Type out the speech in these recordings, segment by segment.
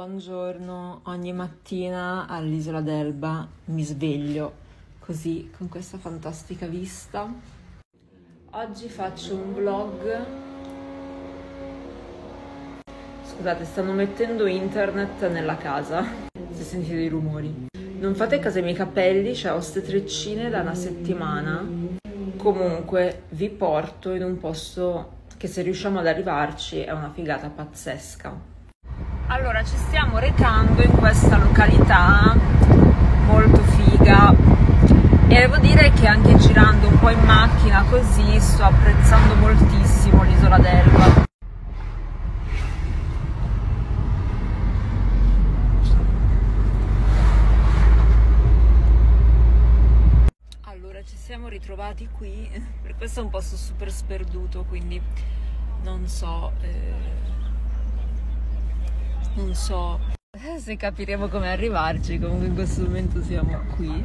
Buongiorno, ogni mattina all'isola d'Elba mi sveglio così con questa fantastica vista. Oggi faccio un vlog. Scusate, stanno mettendo internet nella casa, se sentite i rumori. Non fate caso ai miei capelli, cioè ho ste treccine da una settimana. Comunque vi porto in un posto che se riusciamo ad arrivarci è una figata pazzesca. Allora, ci stiamo recando in questa località molto figa e devo dire che anche girando un po' in macchina così sto apprezzando moltissimo l'isola d'Elba. Allora, ci siamo ritrovati qui, per questo è un posto super sperduto, quindi non so... Eh non so se capiremo come arrivarci, comunque in questo momento siamo qui.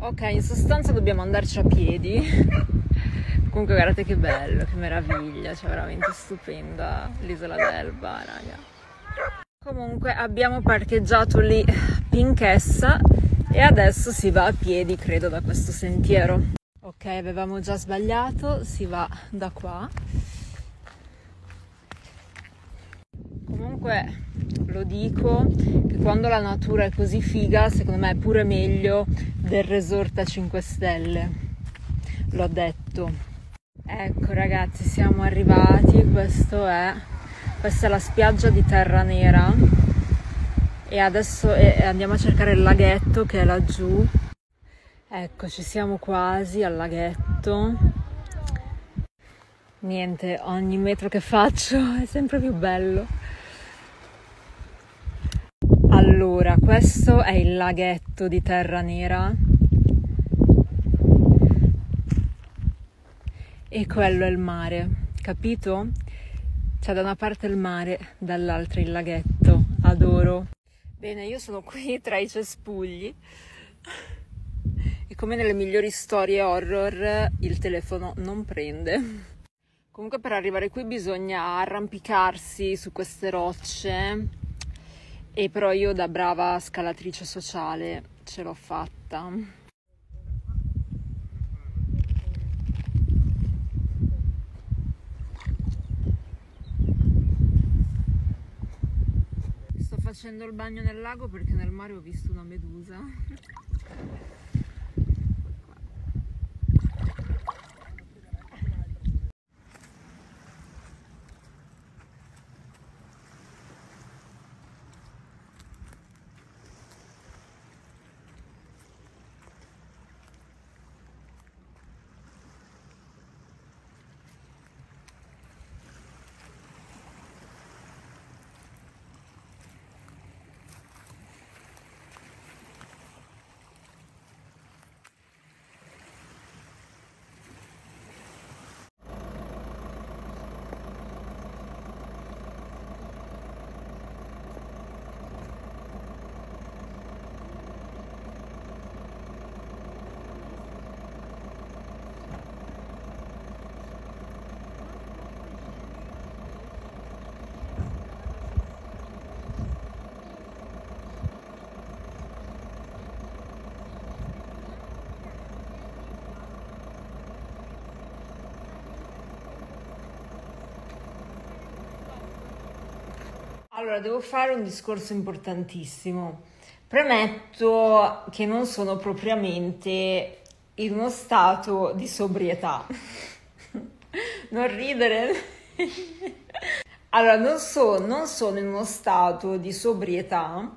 Ok, in sostanza dobbiamo andarci a piedi. comunque guardate che bello, che meraviglia, cioè veramente stupenda l'isola d'Elba, raga. Comunque abbiamo parcheggiato lì Pinchessa e adesso si va a piedi, credo, da questo sentiero. Ok, avevamo già sbagliato, si va da qua. Comunque lo dico che quando la natura è così figa, secondo me è pure meglio del resort a 5 stelle. L'ho detto. Ecco ragazzi, siamo arrivati, è, questa è la spiaggia di Terra Nera e adesso eh, andiamo a cercare il laghetto che è laggiù. Ecco, ci siamo quasi al laghetto. Niente, ogni metro che faccio è sempre più bello. Allora, questo è il laghetto di Terra Nera e quello è il mare, capito? C'è da una parte il mare, dall'altra il laghetto. Adoro. Bene, io sono qui tra i cespugli e come nelle migliori storie horror il telefono non prende. Comunque per arrivare qui bisogna arrampicarsi su queste rocce e però io da brava scalatrice sociale ce l'ho fatta. Sto facendo il bagno nel lago perché nel mare ho visto una medusa. Allora, devo fare un discorso importantissimo. Premetto che non sono propriamente in uno stato di sobrietà. non ridere. allora, non, so, non sono in uno stato di sobrietà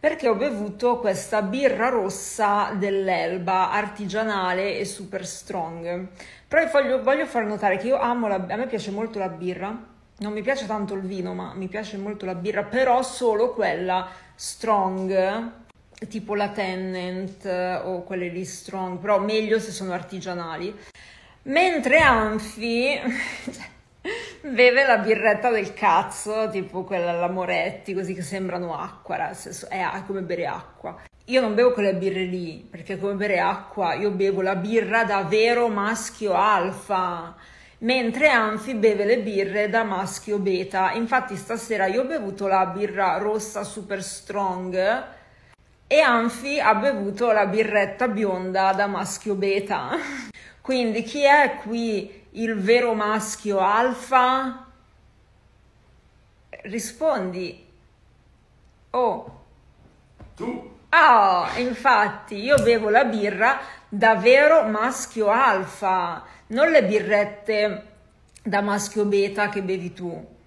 perché ho bevuto questa birra rossa dell'Elba, artigianale e super strong. Però voglio, voglio far notare che io amo la, a me piace molto la birra non mi piace tanto il vino, ma mi piace molto la birra, però solo quella strong, tipo la Tennant o quelle lì strong, però meglio se sono artigianali. Mentre Anfi beve la birretta del cazzo, tipo quella alla Moretti, così che sembrano acqua, è come bere acqua. Io non bevo quelle birre lì, perché come bere acqua, io bevo la birra da vero maschio alfa mentre Anfi beve le birre da maschio beta. Infatti stasera io ho bevuto la birra rossa super strong e Anfi ha bevuto la birretta bionda da maschio beta. Quindi chi è qui il vero maschio alfa? Rispondi. Oh. Tu. Oh, infatti io bevo la birra da vero maschio alfa, non le birrette da maschio beta che bevi tu.